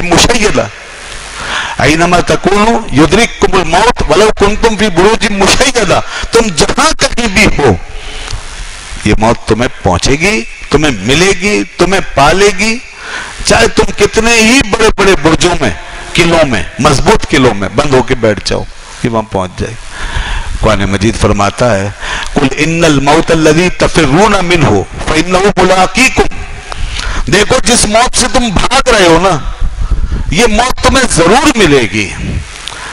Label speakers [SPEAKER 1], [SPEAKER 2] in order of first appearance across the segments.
[SPEAKER 1] بموت مشیدہ. Anima تکونو یدرککم الموت ولو کنتم فی بروج مشیدہ. تم جہاں کہیں بھی ہو، یہ موت تمہیں پہنچے گی، تمہیں ملے گی، تمہیں پالے گی. چاہے تم کتنے ہی بڑے بڑے برجوں میں کلوں میں، مضبوط کلوں میں بند ہو کے بیٹھ جاؤ کہ وہاں پہنچ جائے قرآن مجید فرماتا ہے، قُلْ اِنَّ الْمَوْتَ الَّذِي تفرون مِنْهُ فَإِنَّهُ ملاقيكم دیکھو، جس موت سے تم بھاگ رہے ہو نا یہ موت تمہیں ضرور ملے گی۔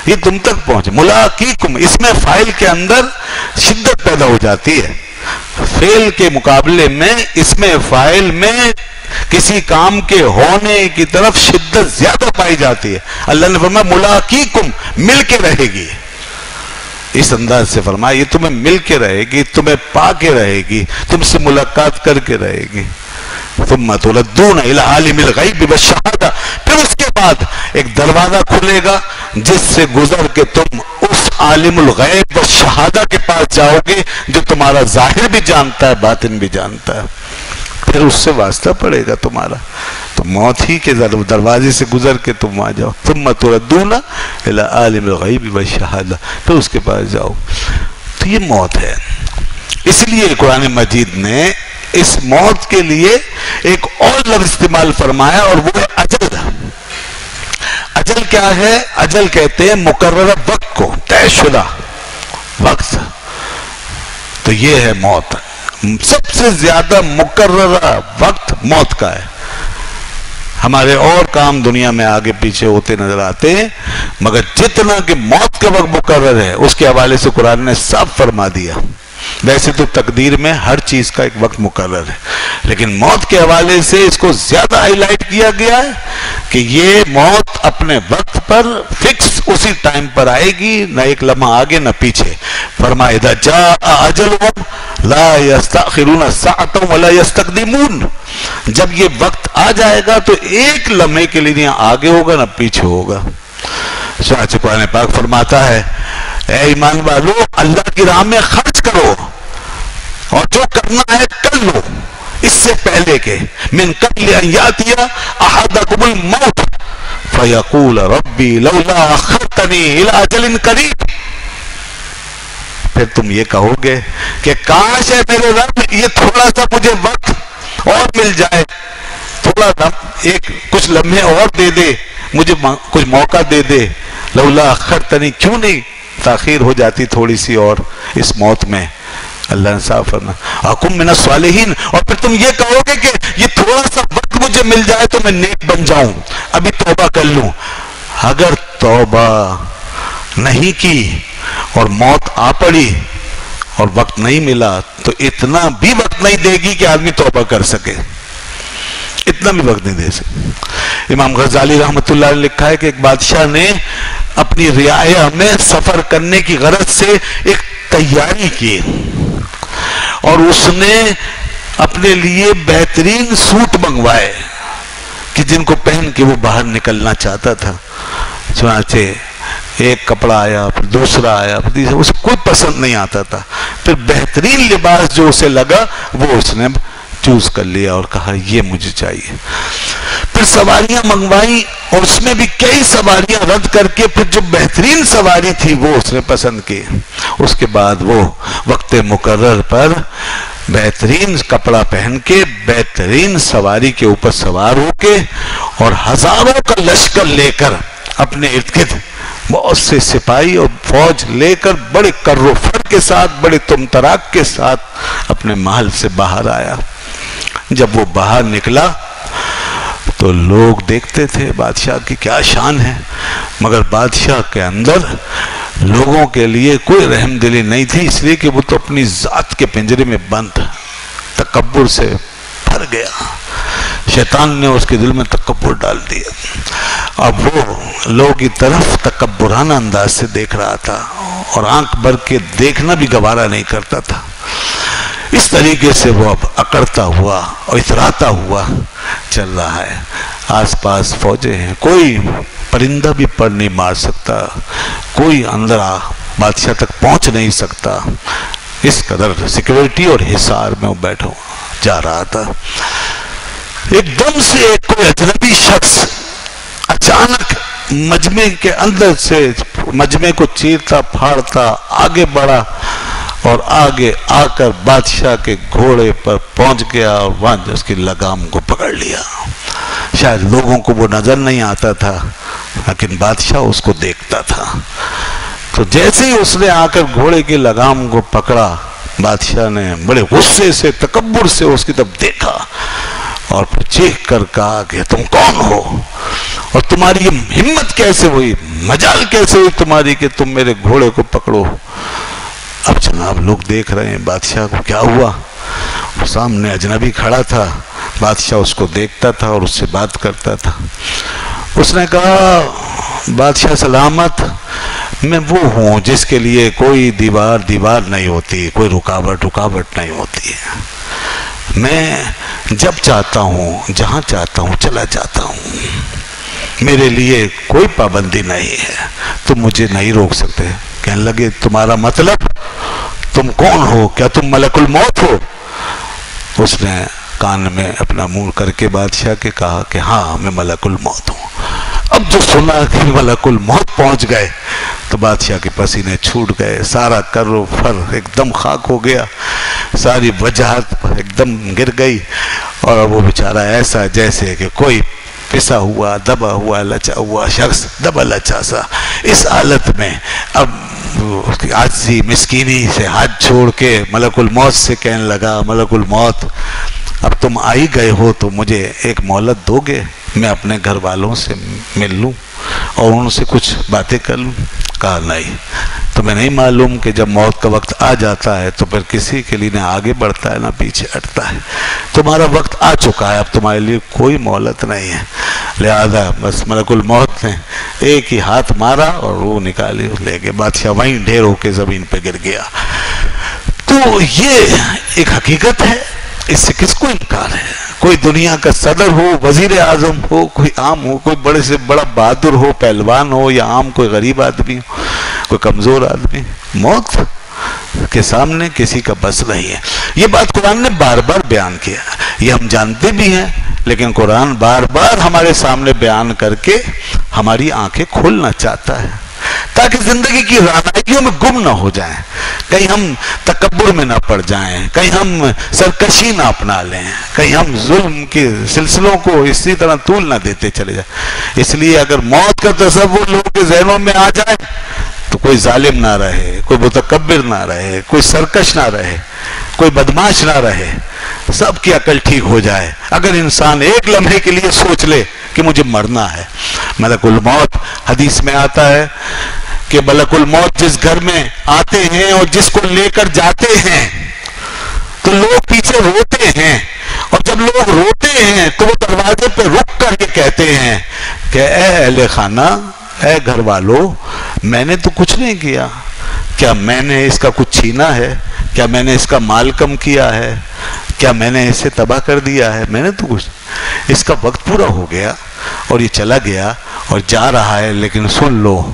[SPEAKER 1] یہ تم تک پہنچے۔ ملاقیکم اس میں فائل کے اندر شدت پیدا ہو جاتی ہے۔ فیل کے مقابلے میں، اس میں فائل میں کسی کام کے ہونے کی طرف شدت زیادہ پائی جاتی ہے۔ اللہ نے فرمایا ملاقیکم مل کے رہے گی۔ اس انداز سے فرمایا، یہ تمہیں مل کے رہے گی، تمہیں پا کے رہے گی، تم سے ملاقات کر کے رہے گی۔ ثم تولدون الى عالم الغیب والشہادہ۔ ایک دروازہ کھلے گا جس سے گزر کے تم اس عالم الغیب و شہادہ کے پاس جاؤ گے جو تمہارا ظاہر بھی جانتا ہے، باطن بھی جانتا ہے۔ پھر اس سے واسطہ پڑے گا تمہارا۔ تو موت ہی کے دروازے سے گزر کے تم آ جاؤ۔ تم تردون الى عالم الغیب و شہادہ۔ پھر اس کے پاس جاؤ۔ تو یہ موت ہے۔ اس لیے قرآن مجید نے اس موت کے لیے ایک اور لفظ استعمال فرمایا اور وہ ہے اجل۔ اجل کیا ہے؟ اجل کہتے ہیں مقرر وقت کو، طے شدہ وقت۔ تو یہ ہے موت۔ سب سے زیادہ مقررہ وقت موت کا ہے۔ ہمارے اور کام دنیا میں آگے پیچھے ہوتے نظر آتے ہیں، مگر جتنا کہ موت کا وقت مقرر ہے، اس کے حوالے سے قرآن نے سب فرما دیا۔ ویسے تو تقدیر میں ہر چیز کا ایک وقت مقرر ہے، لیکن موت کے حوالے سے اس کو زیادہ ہائی لائٹ کیا گیا ہے۔ کہ یہ موت اپنے وقت پر فکس اسی ٹائم پر آئے گی، نہ ایک لمحہ آگے نہ پیچھے۔ فرمائے اذا جاء اجلهم لا يستاخرون ساعتا ولا يستقدمون جب یہ وقت آ جائے گا تو ایک لمحے کے لیے نہ آگے ہوگا نہ پیچھے ہوگا۔ سوچ قرآن پاک فرماتا ہے، اے ایمان والو، اللہ کی راہ میں خرچ کرو اور جو کرنا ہے کر لو۔ اس سے پہلے کے من قبل ان یاتیا احدکم الموت فیقول ربی لولا اخرتنی الى اجل قریب پھر تم یہ کہو گے کہ کاش ہے میرے رب یہ تھوڑا سا مجھے وقت اور مل جائے تھوڑا سا ایک کچھ لمحے اور دے دے مجھے کچھ موقع دے دے لولا اخرتنی کیوں نہیں تاخیر ہو جاتی تھوڑی سی اور اس موت میں اللہ انصاف فرما حکم من الصالحین۔ اور پھر تم یہ کہو گے کہ یہ تھوڑا سا وقت مجھے مل جائے تو میں نیک بن جاؤں۔ ابھی توبہ کر لوں۔ اگر توبہ نہیں کی اور موت آ پڑی اور وقت نہیں ملا تو اتنا بھی وقت نہیں دے گی کہ آدمی توبہ کر سکے۔ اتنا بھی وقت نہیں دے سکے۔ امام غزالی رحمتہ اللہ نے لکھا ہے کہ ایک بادشاہ نے اپنی رعایا میں سفر کرنے کی غرض سے ایک تیاری کی۔ اور اس نے اپنے لیے بہترین سوٹ منگوائے کہ جن کو پہن کے وہ باہر نکلنا چاہتا تھا۔ چنانچہ ایک کپڑا آیا، پھر دوسرا آیا، پھر دوسرا اسے کوئی پسند نہیں آتا تھا۔ پھر بہترین لباس جو اسے لگا، وہ اس نے چوز کر لیا اور کہا یہ مجھے چاہیے پھر سواریاں منگوائیں اور اس میں بھی کئی سواریاں رد کر کے پھر جو بہترین سواری تھی وہ اس نے پسند کی اس کے بعد وہ وقت مقرر پر بہترین کپڑا پہن کے بہترین سواری کے اوپر سوار ہو کے اور ہزاروں کا لشکر لے کر اپنے ارد گرد بہت سے سپاہی اور فوج لے کر بڑے کر فر کے ساتھ بڑے تم تراک کے ساتھ اپنے محل سے باہر آیا جب وہ باہر نکلا تو لوگ دیکھتے تھے بادشاہ کی کیا شان ہے۔ مگر بادشاہ کے اندر لوگوں کے لیے کوئی رحم دلی نہیں تھی، اس لیے کہ وہ تو اپنی ذات کے پنجرے میں بند تکبر سے پھر گیا۔ شیطان نے اس کے دل میں تکبر ڈال دیا۔ اب وہ لوگوں کی طرف تکبرانہ انداز سے دیکھ رہا تھا اور آنکھ بھر کے دیکھنا بھی گوارا نہیں کرتا تھا۔ اس طریقے سے وہ اب اکڑتا ہوا اور اتراتا ہوا چل رہا ہے۔ آس پاس فوجیں ہیں۔ کوئی پرندہ بھی پر نہیں مار سکتا۔ کوئی اندرا بادشاہ تک پہنچ نہیں سکتا۔ اس قدر سیکیورٹی اور حصار میں وہ بیٹھا جا رہا تھا۔ ایک دم سے ایک کوئی اجنبی شخص اچانک مجمع کے اندر سے مجمع کو چیرتا پھاڑتا آگے بڑھا۔ اور آگے آ کر بادشاہ کے گھوڑے پر پہنچ گیا اور وہاں اس کی لگام کو پکڑ لیا۔ شاید لوگوں کو وہ نظر نہیں آتا تھا، لیکن بادشاہ اس کو دیکھتا تھا۔ تو جیسے ہی اس نے آ کر گھوڑے کی لگام کو پکڑا، بادشاہ نے بڑے غصے سے، تکبر سے اس کی طرف دیکھا اور پھر چیخ کر کہا کہ تم کون ہو؟ اور تمہاری یہ ہمت کیسے ہوئی؟ مجال کیسے ہوئی تمہاری کہ تم میرے گھوڑے کو پکڑو؟ اب جناب لوگ دیکھ رہے ہیں، بادشاہ کو کیا ہوا؟ سامنے اجنبی کھڑا تھا، بادشاہ اس کو دیکھتا تھا اور اس سے بات کرتا تھا۔ اس نے کہا، بادشاہ سلامت، میں وہ ہوں جس کے لیے کوئی دیوار دیوار نہیں ہوتی، کوئی رکاوٹ رکاوٹ نہیں ہوتی۔ ہے میں جب چاہتا ہوں، جہاں چاہتا ہوں، چلا جاتا ہوں۔ میرے لیے کوئی پابندی نہیں ہے، تم مجھے نہیں روک سکتے۔ کہنے لگے، تمہارا مطلب؟ تم کون ہو؟ کیا تم ملک الموت ہو? اس نے کان میں اپنا منہ کر کے بادشاہ کے کہا کہ ہاں میں ملک الموت ہوں۔ اب جو سنا کہ ملک الموت پہنچ گئے، تو بادشاہ کے پسینے چھوٹ گئے، سارا کر و فر ایک دم خاک ہو گیا، ساری وجہت ایک دم گر گئی، اور وہ بیچارہ ایسا جیسے کہ کوئی پسا ہوا، دبا ہوا، لچا ہوا شخص، دبا لچا سا۔ اس حالت میں اب آجزی مسکینی سے ہاتھ چھوڑ کے ملک الموت سے کہنے لگا، ملک الموت، اب تم آئی گئے ہو تو مجھے ایک مولت دو گے، میں اپنے گھر والوں سے مل لوں اور ان سے کچھ باتیں کر لوں۔ کہا نہیں۔ تمہیں نہیں معلوم کہ جب موت کا وقت آ جاتا ہے تو پھر کسی کے لیے نہ آگے بڑھتا ہے نہ پیچھے ہٹتا ہے۔ تمہارا وقت آ چکا ہے، اب تمہارے لیے کوئی مولت نہیں ہے۔ لہذا بس ملک الموت نے ایک ہی ہاتھ مارا اور وہ نکالی لے کے بادشاہ وہیں ڈھیر ہو کے زمین پہ گر گیا۔ تو یہ ایک حقیقت ہے، اس سے کس کو انکار ہے؟ کوئی دنیا کا صدر ہو، وزیر اعظم ہو، کوئی عام ہو، کوئی بڑے سے بڑا بہادر ہو، پہلوان ہو یا عام کوئی غریب آدمی ہو، کوئی کمزور آدمی موت کے سامنے کسی کا بس نہیں ہے۔ یہ بات قرآن نے بار بار بیان کیا یہ ہم جانتے بھی ہیں، لیکن قرآن بار بار ہمارے سامنے بیان کر کے ہماری آنکھیں کھولنا چاہتا ہے۔ تاکہ زندگی کی رانائیوں میں گم نہ ہو جائیں۔ کہیں ہم تکبر میں نہ پڑ جائیں، کہیں ہم سرکشی نہ اپنا لیں۔ کہیں ہم ظلم کے سلسلوں کو اسی طرح طول نہ دیتے چلے جائیں۔ اس لیے اگر موت کا تصور لوگوں کے ذہنوں میں آ جائے، تو کوئی ظالم نہ رہے، کوئی متکبر نہ رہے، کوئی سرکش نہ رہے، کوئی بدماش نہ رہے۔ سب کی عقل ٹھیک ہو جائے۔ اگر انسان ایک لمحے کے لیے سوچ لے کہ مجھے مرنا ہے۔ ملک الموت، حدیث میں آتا ہے کہ ملک الموت جس گھر میں آتے ہیں اور جس کو لے کر جاتے ہیں، تو لوگ پیچھے روتے ہیں۔ اور جب لوگ روتے ہیں، تو وہ دروازے پہ رک کر کے کہتے ہیں کہ اے اہل خانہ، اے گھر والو، میں نے تو کچھ نہیں کیا۔ کیا میں نے اس کا کچھ چھینا ہے؟ کیا میں نے اس کا مال کم کیا ہے؟ کیا میں نے اسے تباہ کر دیا ہے؟ میں نے تو کچھ اس کا وقت پورا ہو گیا اور یہ چلا گیا اور جا رہا ہے، لیکن سن لو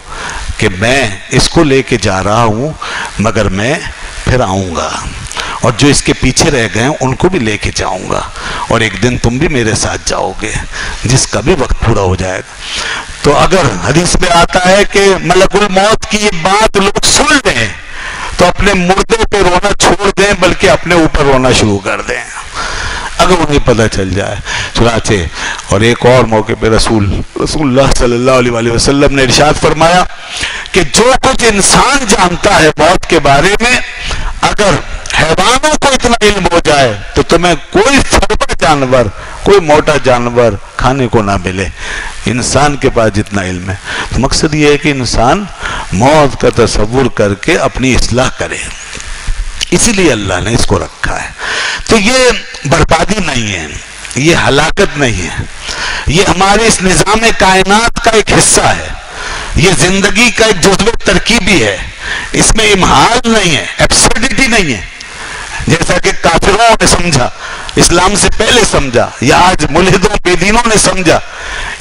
[SPEAKER 1] کہ میں اس کو لے کے جا رہا ہوں، مگر میں پھر آؤں گا۔ اور جو اس کے پیچھے رہ گئے ہیں، ان کو بھی لے کے جاؤں گا۔ اور ایک دن تم بھی میرے ساتھ جاؤ گے، جس کا بھی وقت پورا ہو جائے۔ گا تو اگر حدیث میں آتا ہے کہ ملک الموت کی یہ بات لوگ سن لیں، تو اپنے مردے پہ رونا چھوڑ دیں، بلکہ اپنے اوپر رونا شروع کر دیں۔ اگر انہیں پتہ چل جائے۔ چنانچہ، اور ایک اور موقع پہ رسول رسول اللہ صلی اللہ علیہ وآلہ وسلم نے ارشاد فرمایا کہ جو کچھ انسان جانتا ہے موت کے بارے میں، اگر حیوانوں کو اتنا علم ہو جائے تو تمہیں کوئی چھوٹا جانور، کوئی موٹا جانور کھانے کو نہ ملے۔ انسان کے پاس جتنا علم ہے۔ تو مقصد یہ ہے کہ انسان موت کا تصور کر کے اپنی اصلاح کرے۔ اسی لیے اللہ نے اس کو رکھا ہے۔ تو یہ بربادی نہیں ہے، یہ ہلاکت نہیں ہے۔ یہ ہمارے اس نظام کائنات کا ایک حصہ ہے۔ یہ زندگی کا ایک جذب ترکیبی ہے۔ اس میں امہال نہیں ہے ایبسرڈیٹی نہیں ہے۔ جیسا کہ کافروں نے سمجھا، اسلام سے پہلے سمجھا، یا آج ملحدوں بے دینوں نے سمجھا،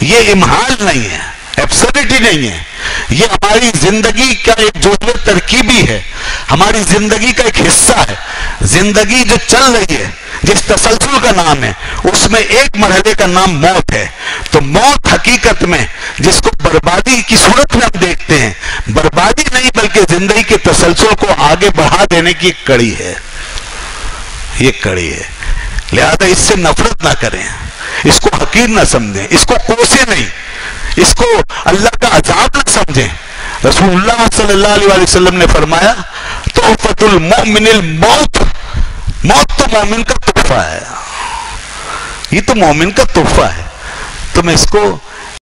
[SPEAKER 1] یہ امہال نہیں ہے ایبسرڈیٹی نہیں ہے۔ یہ ہماری زندگی کا ایک جزو ترکیبی ہے۔ ہماری زندگی کا ایک حصہ ہے۔ زندگی جو چل رہی ہے جس تسلسل کا نام ہے، اس میں ایک مرحلے کا نام موت ہے۔ تو موت حقیقت میں جس کو بربادی کی صورت میں ہم دیکھتے ہیں، بربادی نہیں بلکہ زندگی کے تسلسل کو آگے بڑھا دینے کی ایک کڑی ہے۔ یہ کڑی ہے۔ لہذا اس سے نفرت نہ کریں۔ اس کو حقیر نہ سمجھیں۔ اس کو کوسے نہیں۔ اس کو اللہ کا عذاب نہ سمجھیں۔ رسول اللہ صلی اللہ علیہ وسلم نے فرمایا تحفت المؤمن الموت موت تو مومن کا تحفہ ہے۔ یہ تو مومن کا تحفہ ہے۔ تم اس کو